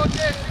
Ok.